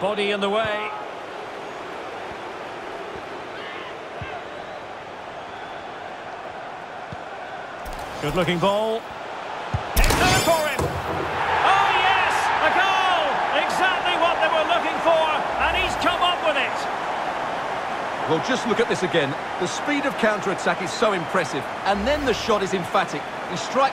Body in the way. Good looking ball. It's for him. Oh yes, a goal! Exactly what they were looking for, and he's come up with it. Well, just look at this again. The speed of counter-attack is so impressive, and then the shot is emphatic. He strikes...